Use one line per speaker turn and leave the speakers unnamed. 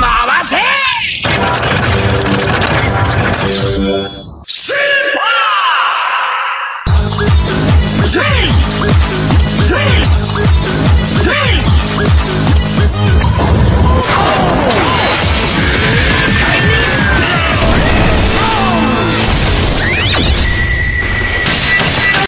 回せ。